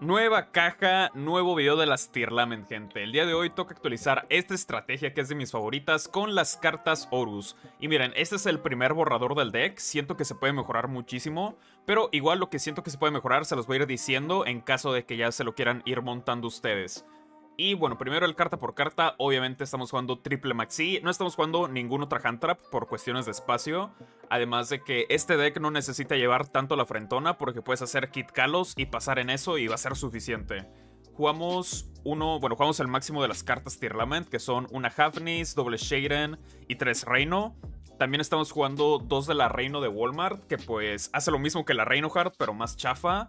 Nueva caja, nuevo video de las Tier Lament, gente. El día de hoy toca actualizar esta estrategia que es de mis favoritas con las cartas Horus. Y miren, este es el primer borrador del deck, siento que se puede mejorar muchísimo, pero igual lo que siento que se puede mejorar se los voy a ir diciendo en caso de que ya se lo quieran ir montando ustedes. Y bueno, primero el carta por carta, obviamente estamos jugando triple maxi, no estamos jugando ningún otra hand trap por cuestiones de espacio, además de que este deck no necesita llevar tanto la frentona porque puedes hacer Kit Kalos y pasar en eso y va a ser suficiente. Jugamos uno, bueno, jugamos el máximo de las cartas Tierlament, que son una Hafnis, doble Shaden y tres Reino. También estamos jugando dos de la Reino de Walmart, que pues hace lo mismo que la Reino Heart, pero más chafa.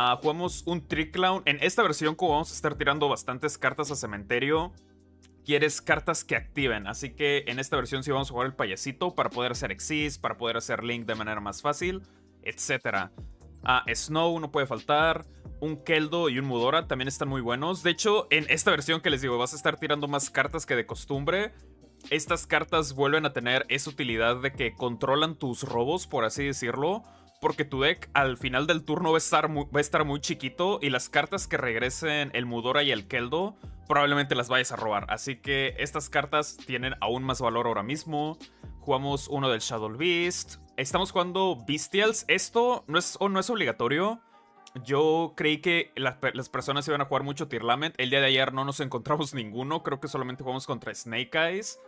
Ah, jugamos un Trick Clown. En esta versión, como vamos a estar tirando bastantes cartas a cementerio, quieres cartas que activen. Así que en esta versión sí vamos a jugar el payasito para poder hacer Exist, para poder hacer Link de manera más fácil, etc. Ah, Snow no puede faltar. Un Keldo y un Mudora también están muy buenos. De hecho, en esta versión que les digo, vas a estar tirando más cartas que de costumbre. Estas cartas vuelven a tener esa utilidad de que controlan tus robos, por así decirlo porque tu deck al final del turno va a estar muy, chiquito y las cartas que regresen el Mudora y el Keldo probablemente las vayas a robar. Así que estas cartas tienen aún más valor ahora mismo. Jugamos uno del Shadow Beast. Estamos jugando Bestials. Esto no es, no es obligatorio. Yo creí que las personas iban a jugar mucho Tier Lament. El día de ayer no nos encontramos ninguno. Creo que solamente jugamos contra Snake Eyes.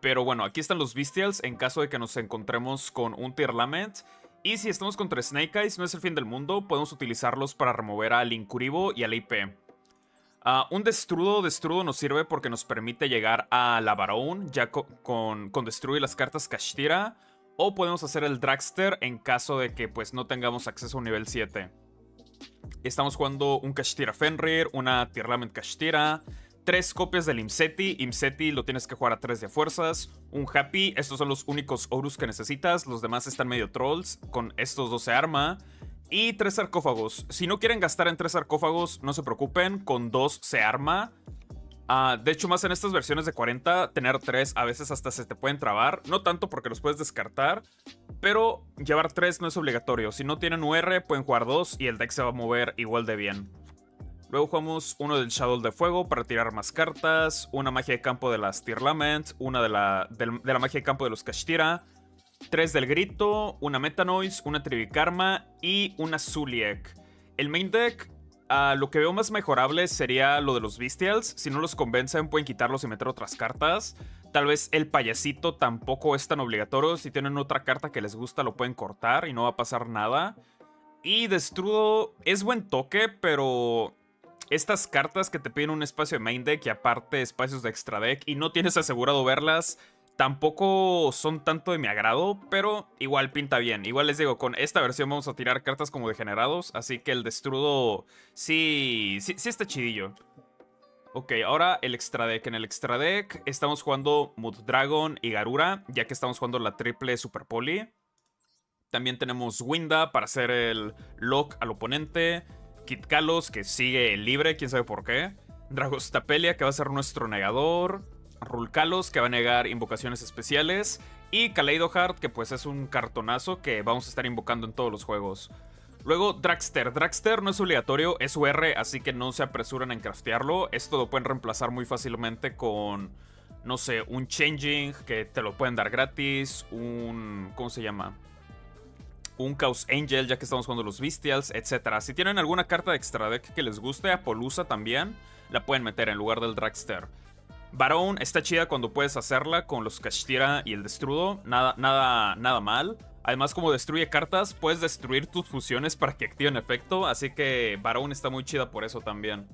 Pero bueno, aquí están los Bestials en caso de que nos encontremos con un Tier Lament. Y si estamos contra Snake Eyes, no es el fin del mundo, podemos utilizarlos para remover al Incuribo y al IP. Ah, un Destrudo, Destrudo nos sirve porque nos permite llegar a la Barón, ya con, con, destruir las cartas Kashtira. O podemos hacer el Dragster en caso de que pues no tengamos acceso a un nivel 7. Estamos jugando un Kashtira Fenrir, una Tirlament Kashtira, tres copias del Imseti. Imseti lo tienes que jugar a tres de fuerzas. Un Happy, estos son los únicos Horus que necesitas. Los demás están medio trolls. Con estos dos se arma. Y tres sarcófagos. Si no quieren gastar en tres sarcófagos, no se preocupen. Con dos se arma. Ah, de hecho, más en estas versiones de 40, tener tres a veces hasta se te pueden trabar. No tanto porque los puedes descartar. Pero llevar tres no es obligatorio. Si no tienen UR, pueden jugar dos y el deck se va a mover igual de bien. Luego jugamos uno del Shadow de Fuego para tirar más cartas, una magia de campo de las Lament, una de la, de, la magia de campo de los Kashtira, tres del Grito, una Metanoise, una Trivikarma y una Zuliek. El main deck, lo que veo más mejorable sería lo de los Bestials. Si no los convencen, pueden quitarlos y meter otras cartas. Tal vez el payasito tampoco es tan obligatorio. Si tienen otra carta que les gusta, lo pueden cortar y no va a pasar nada. Y Destrudo es buen toque, pero estas cartas que te piden un espacio de main deck y aparte espacios de extra deck y no tienes asegurado verlas, tampoco son tanto de mi agrado, pero igual pinta bien. Igual les digo, con esta versión vamos a tirar cartas como degenerados, así que el destrudo sí, sí, sí está chidillo. Ok, ahora el extra deck. En el extra deck estamos jugando Mood Dragon y Garura, ya que estamos jugando la triple Super Poly. También tenemos Winda para hacer el lock al oponente. Kit Kalos, que sigue libre, quién sabe por qué. Dragostapelia, que va a ser nuestro negador. Rulkalos, que va a negar invocaciones especiales. Y Kaleido Heart, que pues es un cartonazo que vamos a estar invocando en todos los juegos. Luego Dragster. Dragster no es obligatorio, es UR, así que no se apresuran en craftearlo. Esto lo pueden reemplazar muy fácilmente con, no sé, un Changing, que te lo pueden dar gratis. Un... ¿Cómo se llama? Un Chaos Angel, ya que estamos jugando los Bestials, etc. Si tienen alguna carta de extra deck que les guste, Apolusa también, la pueden meter en lugar del Dragster. Barón está chida cuando puedes hacerla con los Kashtira y el Destrudo, nada, nada, nada mal. Además, como destruye cartas, puedes destruir tus fusiones para que activen efecto, así que Barón está muy chida por eso también.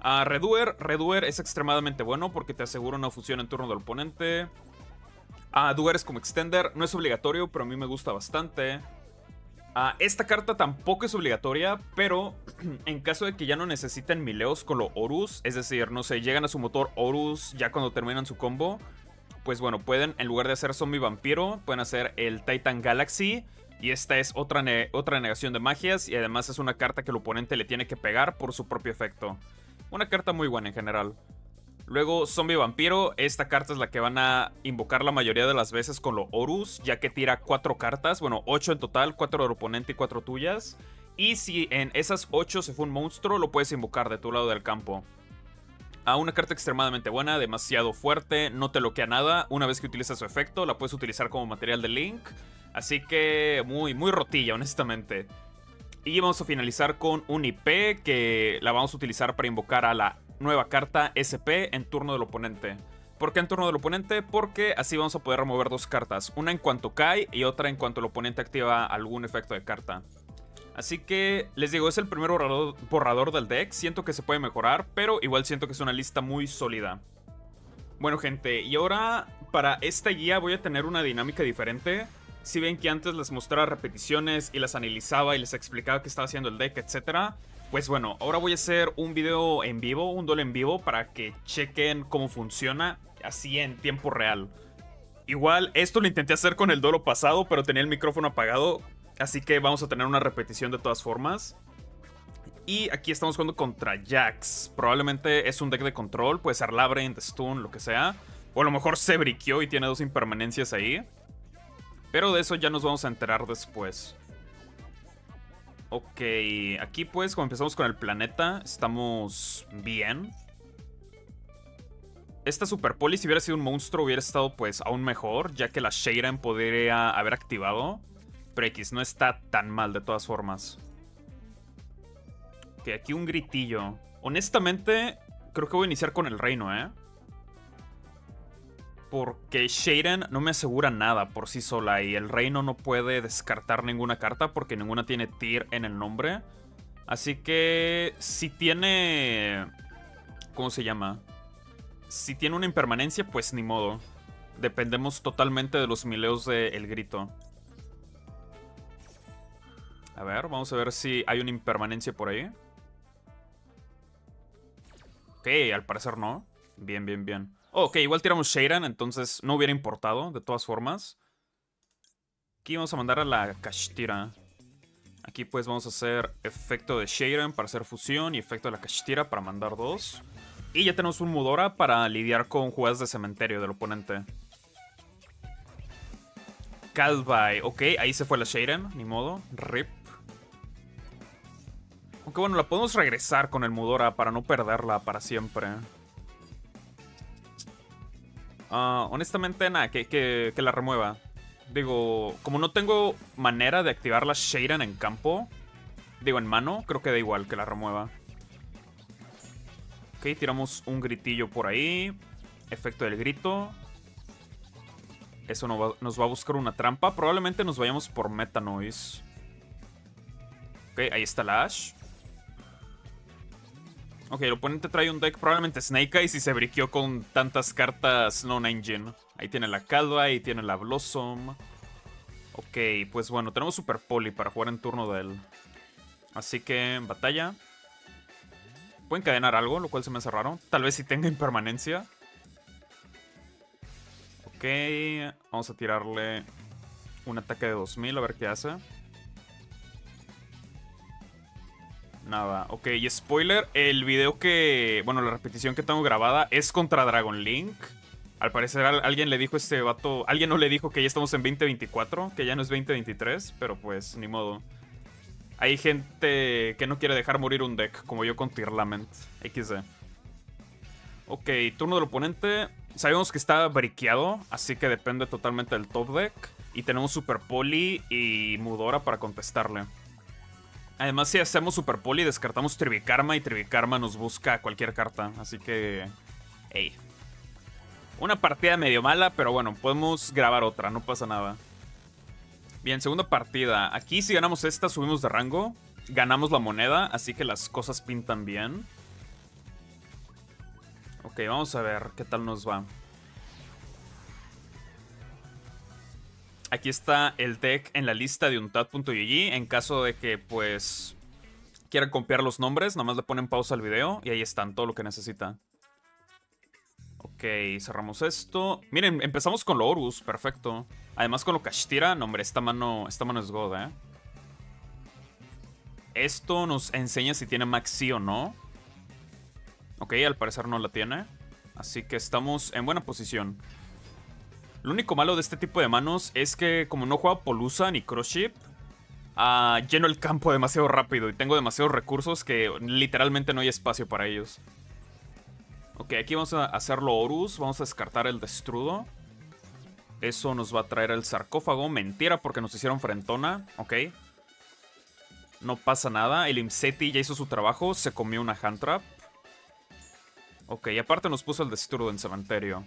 A Reduer, Reduer es extremadamente bueno porque te asegura una fusión en turno del oponente. A Duer es como extender, no es obligatorio, pero a mí me gusta bastante. Ah, esta carta tampoco es obligatoria, pero en caso de que ya no necesiten mileos con lo Horus, es decir, no sé, llegan a su motor Horus ya cuando terminan su combo, pues bueno, pueden, en lugar de hacer Zombie Vampiro, pueden hacer el Titan Galaxy. Y esta es otra, otra negación de magias y además es una carta que el oponente le tiene que pegar por su propio efecto. Una carta muy buena en general. Luego, Zombie Vampiro. Esta carta es la que van a invocar la mayoría de las veces con lo Horus, ya que tira cuatro cartas. Bueno, ocho en total, cuatro del oponente y cuatro tuyas. Y si en esas 8 se fue un monstruo, lo puedes invocar de tu lado del campo. A una carta extremadamente buena, demasiado fuerte, no te bloquea nada. Una vez que utilizas su efecto, la puedes utilizar como material de Link. Así que muy, muy rotilla, honestamente. Y vamos a finalizar con un IP que la vamos a utilizar para invocar a la nueva carta SP en turno del oponente. ¿Por qué en turno del oponente? Porque así vamos a poder remover dos cartas. Una en cuanto cae y otra en cuanto el oponente activa algún efecto de carta. Así que les digo, es el primer borrador, del deck. Siento que se puede mejorar, pero igual siento que es una lista muy sólida. Bueno gente, y ahora para esta guía voy a tener una dinámica diferente. Si ven que antes les mostraba repeticiones y las analizaba y les explicaba qué estaba haciendo el deck, etc. Pues bueno, ahora voy a hacer un video en vivo, un duelo en vivo, para que chequen cómo funciona así en tiempo real. Igual, esto lo intenté hacer con el duelo pasado, pero tenía el micrófono apagado, así que vamos a tener una repetición de todas formas. Y aquí estamos jugando contra Jax. Probablemente es un deck de control, puede ser Labyrinth, Stun, lo que sea. O a lo mejor se briqueó y tiene dos impermanencias ahí. Pero de eso ya nos vamos a enterar después. Ok, aquí pues como empezamos con el planeta, estamos bien. Esta Super Poli si hubiera sido un monstruo hubiera estado pues aún mejor, ya que la Shayran podría haber activado. Pero X, no está tan mal de todas formas. Ok, aquí un gritillo. Honestamente, creo que voy a iniciar con el reino, ¿eh? Porque Shaden no me asegura nada por sí sola y el reino no puede descartar ninguna carta porque ninguna tiene tier en el nombre. Así que si tiene... ¿Cómo se llama? Si tiene una impermanencia, pues ni modo. Dependemos totalmente de los mileos de El Grito. A ver, vamos a ver si hay una impermanencia por ahí. Ok, al parecer no. Bien, bien, bien. Oh, ok, igual tiramos Shayran, entonces no hubiera importado, de todas formas. Aquí vamos a mandar a la Kashtira. Aquí pues vamos a hacer efecto de Shayran para hacer fusión y efecto de la Kashtira para mandar dos. Y ya tenemos un Mudora para lidiar con jugadas de cementerio del oponente. Calvai, ok, ahí se fue la Shayran, ni modo, rip. Aunque bueno, la podemos regresar con el Mudora para no perderla para siempre. Ah, honestamente, nada, que, la remueva. Digo, como no tengo manera de activar la Shayran en campo, digo, en mano, creo que da igual que la remueva. Ok, tiramos un gritillo por ahí. Efecto del grito. Eso nos va a buscar una trampa. Probablemente nos vayamos por Meta Noise. Ok, ahí está la Ash. Ok, el oponente trae un deck probablemente Snake Eyes y se briqueó con tantas cartas non-engine. Ahí tiene la Calva, ahí tiene la Blossom. Ok, pues bueno, tenemos Super Poli para jugar en turno de él. Así que, batalla. Puede encadenar algo, lo cual se me hace raro. Tal vez si tenga impermanencia. Ok, vamos a tirarle un ataque de 2000 a ver qué hace. Nada, ok, y spoiler, el video que, bueno, la repetición que tengo grabada es contra Dragon Link. Al parecer alguien le dijo a este vato, alguien no le dijo que ya estamos en 2024, que ya no es 2023, pero pues ni modo. Hay gente que no quiere dejar morir un deck, como yo con Tirlament, XD. Ok, turno del oponente. Sabemos que está briqueado, así que depende totalmente del top deck. Y tenemos Super Poli y Mudora para contestarle. Además, si hacemos Super Poli, descartamos Trivikarma y Trivikarma nos busca cualquier carta. Así que... Ey. Una partida medio mala, pero bueno, podemos grabar otra, no pasa nada. Bien, segunda partida. Aquí si ganamos esta, subimos de rango. Ganamos la moneda, así que las cosas pintan bien. Ok, vamos a ver qué tal nos va. Aquí está el deck en la lista de untad.gg. En caso de que, pues, quieran copiar los nombres, nada más le ponen pausa al video y ahí están, todo lo que necesitan. Ok, cerramos esto. Miren, empezamos con lo Horus, perfecto. Además con lo Kashtira, no hombre, esta mano, esta mano es God, ¿eh? Esto nos enseña si tiene Max sí o no. Ok, al parecer no la tiene. Así que estamos en buena posición. Lo único malo de este tipo de manos es que como no juega Polusa ni Crosship, ah, lleno el campo demasiado rápido y tengo demasiados recursos que literalmente no hay espacio para ellos. Ok, aquí vamos a hacerlo Horus. Vamos a descartar el Destrudo. Eso nos va a traer el sarcófago. Mentira, porque nos hicieron frentona. Ok. No pasa nada. El Imseti ya hizo su trabajo. Se comió una hand trap. Ok, aparte nos puso el Destrudo en cementerio.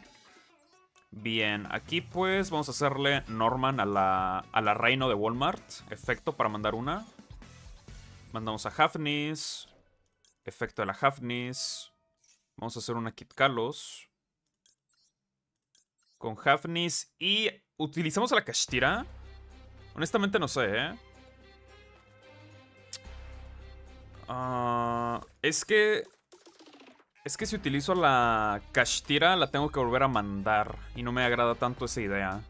Bien, aquí pues vamos a hacerle Norman a la, a la Reino de Walmart. Efecto para mandar una. Mandamos a Hafnis. Efecto de la Hafnis. Vamos a hacer una Kit Kalos. Con Hafnis. Y utilizamos a la Kashtira. Honestamente no sé, ¿eh? Ah, es que... Es que si utilizo la Kashtira la tengo que volver a mandar. Y no me agrada tanto esa idea.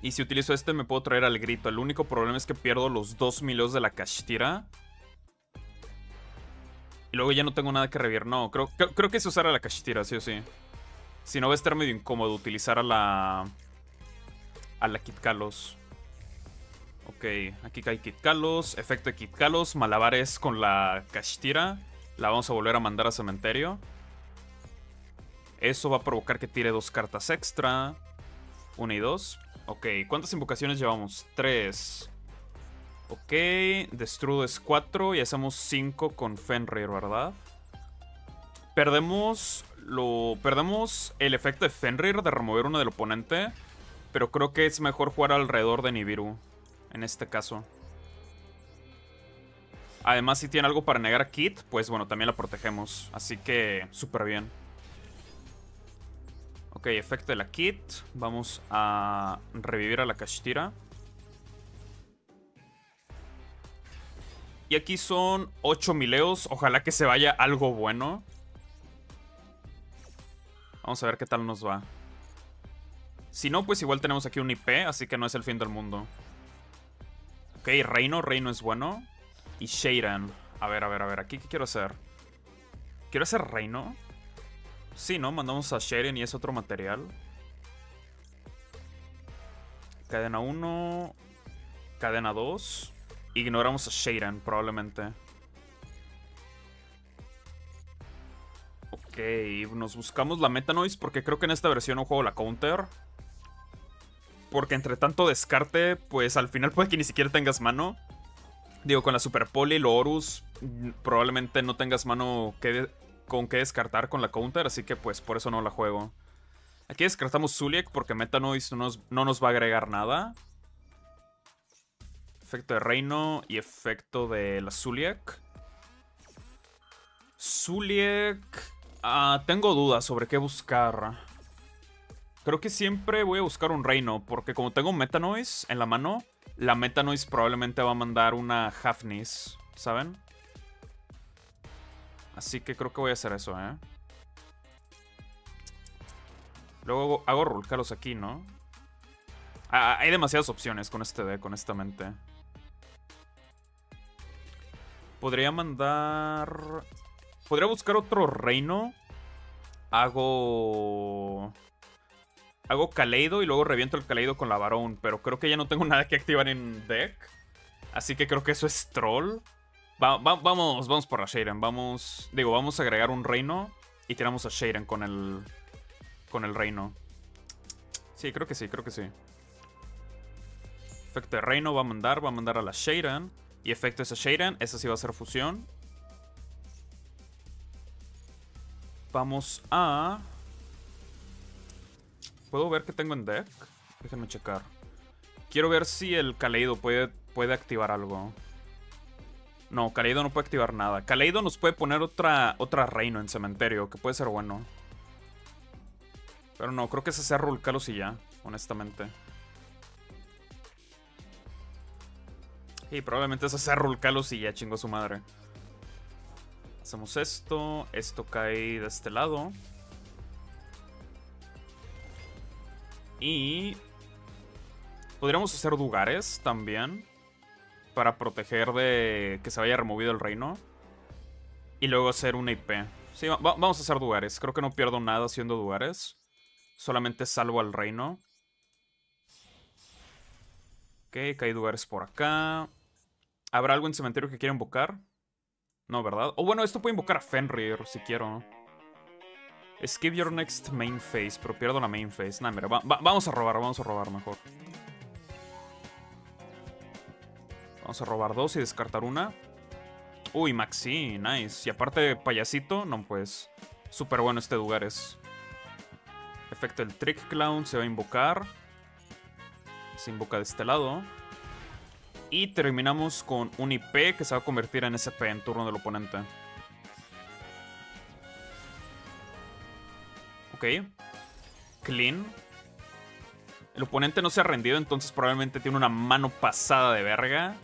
Y si utilizo este me puedo traer al grito. El único problema es que pierdo los dos milos de la Kashtira. Y luego ya no tengo nada que revivir. No, creo, creo, que es usar la cachitira, sí o sí. Si no va a estar medio incómodo utilizar a la... A la Kitkalos. Ok, aquí cae Kitkalos. Efecto de Kitkalos. Malabares con la cachitira. La vamos a volver a mandar a cementerio. Eso va a provocar que tire dos cartas extra. Una y dos. Ok, ¿cuántas invocaciones llevamos? Tres. Ok, Destrudo es 4 y hacemos 5 con Fenrir, ¿verdad? Perdemos, lo, perdemos el efecto de Fenrir de remover uno del oponente, pero creo que es mejor jugar alrededor de Nibiru, en este caso. Además, si tiene algo para negar a Kit, pues bueno, también la protegemos. Así que, súper bien. Ok, efecto de la Kit. Vamos a revivir a la Kashtira. Y aquí son 8 mileos. Ojalá que se vaya algo bueno. Vamos a ver qué tal nos va. Si no, pues igual tenemos aquí un IP, así que no es el fin del mundo. Ok, Reino. Reino es bueno. Y Shayran. A ver, a ver, a ver. ¿Aquí qué quiero hacer? ¿Quiero hacer Reino? Sí, ¿no? Mandamos a Shayran y es otro material. Cadena 1. Cadena 2. Ignoramos a Shayran, probablemente. Ok, nos buscamos la Meta Noise porque creo que en esta versión no juego la Counter. Porque entre tanto descarte, pues al final puede que ni siquiera tengas mano. Digo, con la Super Poli, lo Horus, probablemente no tengas mano con qué descartar con la Counter, así que pues por eso no la juego. Aquí descartamos Zuliek porque Meta Noise no nos, no nos va a agregar nada. Efecto de Reino y efecto de la Zuliek. Zuliek... Ah, tengo dudas sobre qué buscar. Creo que siempre voy a buscar un reino, porque como tengo Metanoise en la mano, la Metanoise probablemente va a mandar una Hafnis, ¿saben? Así que creo que voy a hacer eso, ¿eh? Luego hago, hago aquí, ¿no? Ah, hay demasiadas opciones con este deck, honestamente. Podría mandar... Podría buscar otro reino. Hago... Hago Kaleido y luego reviento el Kaleido con la Barón. Pero creo que ya no tengo nada que activar en deck. Así que creo que eso es troll. vamos, vamos por la Shayren. Vamos... Digo, vamos a agregar un reino. Y tiramos a Shayren con el... Con el reino. Sí, creo que sí, creo que sí. Efecto de reino va a mandar. Va a mandar a la Shayren. Y efecto ese Shaden, esa sí va a ser fusión. Vamos a... ¿Puedo ver qué tengo en deck? Déjenme checar. Quiero ver si el Kaleido puede, puede activar algo. No, Kaleido no puede activar nada. Kaleido nos puede poner otra, otra reino en cementerio, que puede ser bueno. Pero no, creo que ese sea Rulcalos y ya, honestamente. Y probablemente eso sea Rulcalos y ya chingó su madre. Hacemos esto. Esto cae de este lado. Y... Podríamos hacer lugares también. Para proteger de que se vaya removido el reino. Y luego hacer una IP. Sí, vamos a hacer lugares. Creo que no pierdo nada haciendo lugares. Solamente salvo al reino. Ok, hay lugares por acá. ¿Habrá algo en cementerio que quiera invocar? No, ¿verdad? O bueno, esto puede invocar a Fenrir si quiero. Skip your next main phase, pero pierdo la main phase. Nah, mira, vamos a robar, vamos a robar mejor. Vamos a robar dos y descartar una. Uy, Maxi, nice. Y aparte, payasito, no, pues. Súper bueno este lugar es. Efecto del Trick Clown se va a invocar. Se invoca de este lado. Y terminamos con un IP que se va a convertir en SP en turno del oponente. Ok. Clean. El oponente no se ha rendido, entonces probablemente tiene una mano pasada de verga.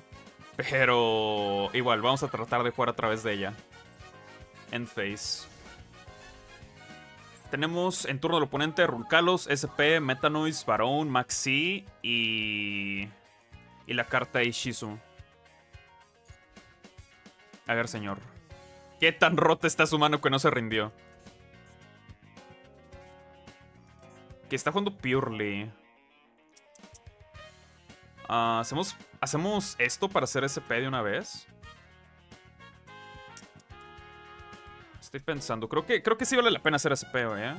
Pero igual, vamos a tratar de jugar a través de ella. End phase. Tenemos en turno del oponente Runcalos, SP, Metanoise, Barón, Maxi y y la carta Ishizu. A ver, señor. ¿Qué tan rota está su mano que no se rindió? Que está jugando Purely. Ah, ¿hacemos, ¿Hacemos esto para hacer SP de una vez? Estoy pensando. Creo que, creo que sí vale la pena hacer SP, ¿eh?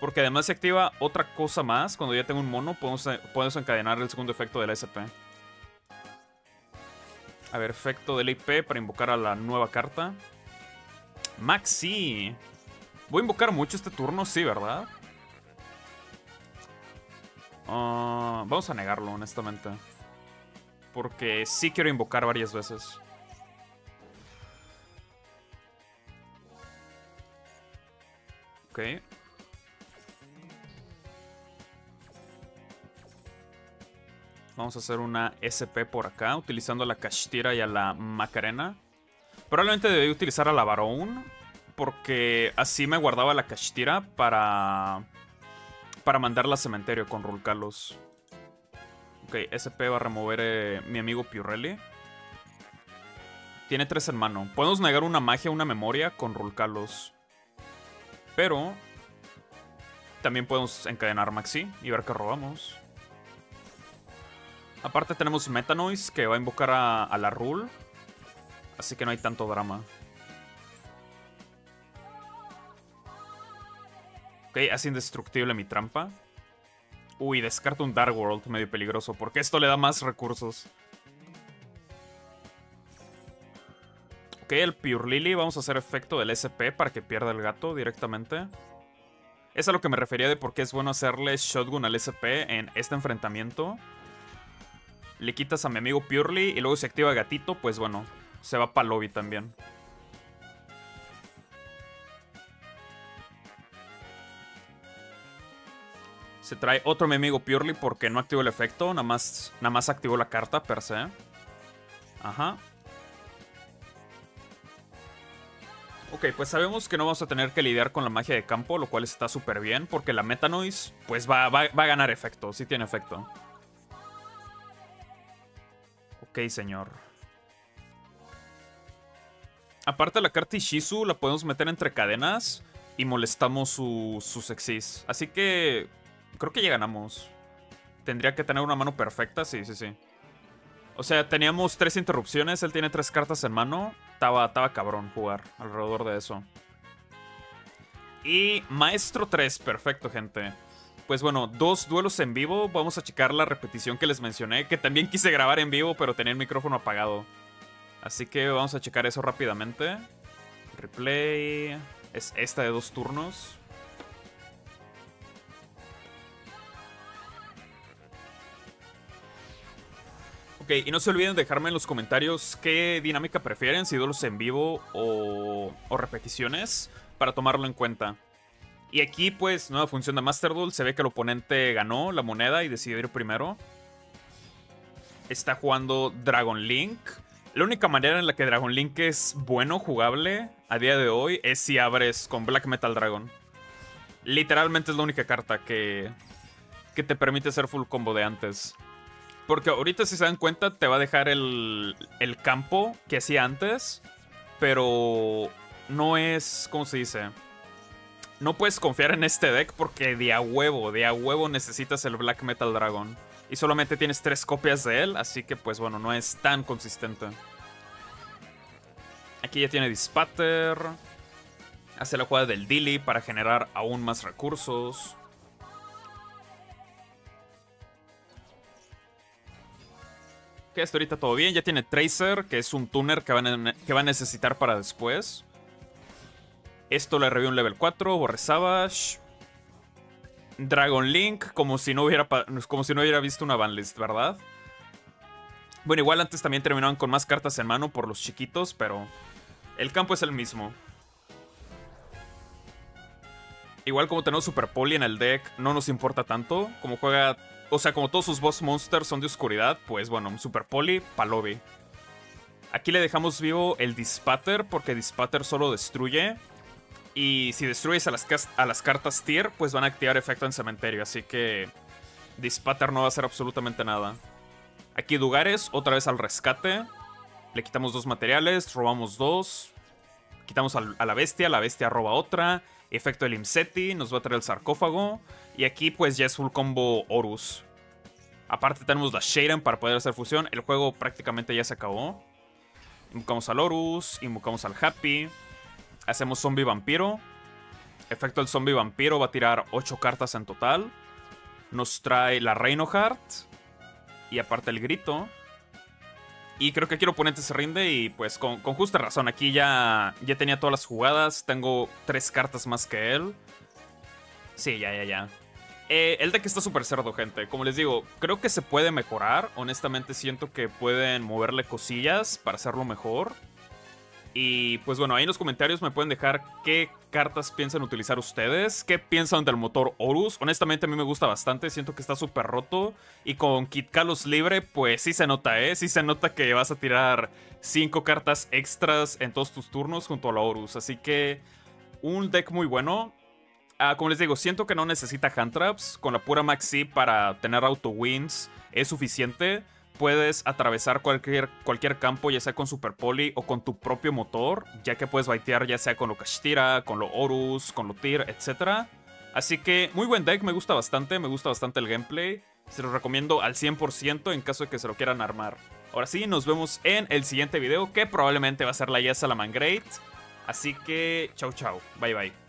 Porque además se activa otra cosa más. Cuando ya tengo un mono, podemos, podemos encadenar el segundo efecto de la SP. A ver, efecto del IP para invocar a la nueva carta. Maxi. Voy a invocar mucho este turno, sí, ¿verdad? Ah, vamos a negarlo, honestamente. Porque sí quiero invocar varias veces. Ok. Vamos a hacer una SP por acá, utilizando la Kashtira y a la Macarena. Probablemente debí utilizar a la Barón, porque así me guardaba la Kashtira para, para mandarla al cementerio con Rulcalos. Ok, SP va a remover eh, mi amigo Piurelli. Tiene tres en mano. Podemos negar una magia, una memoria con Rulcalos. Pero... También podemos encadenar Maxi y ver qué robamos. Aparte tenemos Metanoise que va a invocar a, la Rule. Así que no hay tanto drama. Hace indestructible mi trampa. Uy, descarto un Dark World medio peligroso, porque esto le da más recursos. Ok, el Pure Lily, vamos a hacer efecto del SP para que pierda el gato directamente. Es a lo que me refería de por qué es bueno hacerle Shotgun al SP en este enfrentamiento le quitas a mi amigo Purely y luego se activa gatito, pues bueno, se va para lobby también. Se trae otro mi amigo Purely porque no activó el efecto, nada más, nada más activó la carta per se. Ajá. Ok, pues sabemos que no vamos a tener que lidiar con la magia de campo, lo cual está súper bien, porque la Metanoise pues va, va, va a ganar efecto, sí tiene efecto. Ok, señor. Aparte la carta Ishizu la podemos meter entre cadenas y molestamos sus su Así que creo que ya ganamos. Tendría que tener una mano perfecta, sí, sí, sí. O sea, teníamos tres interrupciones, él tiene tres cartas en mano. Estaba, estaba cabrón jugar alrededor de eso. Y Maestro 3, perfecto, gente. Pues bueno, dos duelos en vivo. Vamos a checar la repetición que les mencioné, que también quise grabar en vivo, pero tenía el micrófono apagado. Así que vamos a checar eso rápidamente. Replay. Es esta de dos turnos. Ok, y no se olviden dejarme en los comentarios qué dinámica prefieren, si duelos en vivo o, o repeticiones, para tomarlo en cuenta. Y aquí, pues, nueva función de Master Duel. Se ve que el oponente ganó la moneda y decidió ir primero. Está jugando Dragon Link. La única manera en la que Dragon Link es bueno jugable a día de hoy es si abres con Black Metal Dragon. Literalmente es la única carta que, que te permite hacer full combo de antes. Porque ahorita, si se dan cuenta, te va a dejar el, el campo que hacía antes. Pero no es, ¿cómo se dice? no puedes confiar en este deck porque de a huevo, de a huevo necesitas el Black Metal Dragon. Y solamente tienes tres copias de él, así que pues bueno, no es tan consistente. Aquí ya tiene Dispatter. Hace la jugada del Dilly para generar aún más recursos. Hasta ahorita todo bien. Ya tiene Tracer, que es un tuner que que va a necesitar para después. Esto le revió un level 4, Borre Savage. Dragon Link, como si no hubiera, como si no hubiera visto una banlist, ¿verdad? Bueno, igual antes también terminaban con más cartas en mano por los chiquitos, pero el campo es el mismo. Igual como tenemos Super Poli en el deck, no nos importa tanto. Como juega... O sea, como todos sus boss monsters son de oscuridad, pues bueno, Super Poli, Palobi. Aquí le dejamos vivo el Dispatter, porque Dispatter solo destruye. Y si destruyes a las, cartas tier, pues van a activar efecto en cementerio. Así que Dispatter no va a hacer absolutamente nada. Aquí Dugares, otra vez al rescate. Le quitamos dos materiales, robamos dos. Quitamos a la bestia, la bestia roba otra. Efecto del Imseti, nos va a traer el sarcófago. Y aquí pues ya es full combo Horus. Aparte tenemos la Shaden para poder hacer fusión. El juego prácticamente ya se acabó. Invocamos al Horus, invocamos al Happy. Hacemos zombie vampiro. Efecto del zombie vampiro va a tirar 8 cartas en total. Nos trae la Reinhardt. Y aparte el grito. Y creo que aquí el oponente se rinde y pues con, con, justa razón. Aquí ya, ya tenía todas las jugadas. Tengo tres cartas más que él. Sí, ya, ya, ya. Eh, el deck está súper cerdo, gente. Como les digo, creo que se puede mejorar. Honestamente siento que pueden moverle cosillas para hacerlo mejor. Y pues bueno, ahí en los comentarios me pueden dejar qué cartas piensan utilizar ustedes, qué piensan del motor Horus. Honestamente a mí me gusta bastante, siento que está súper roto. Y con Kit Kalos libre, pues sí se nota, ¿eh? Sí se nota que vas a tirar 5 cartas extras en todos tus turnos junto a la Horus. Así que un deck muy bueno. Ah, como les digo, siento que no necesita hand traps. Con la pura Maxi para tener auto wins es suficiente puedes atravesar cualquier, cualquier campo, ya sea con Super Poli o con tu propio motor, ya que puedes baitear ya sea con lo Kashtira, con lo Horus, con lo Tyr, etc. Así que muy buen deck, me gusta bastante, me gusta bastante el gameplay. Se los recomiendo al 100% en caso de que se lo quieran armar. Ahora sí, nos vemos en el siguiente video, que probablemente va a ser la Salaman Great. Así que, chau chau, bye bye.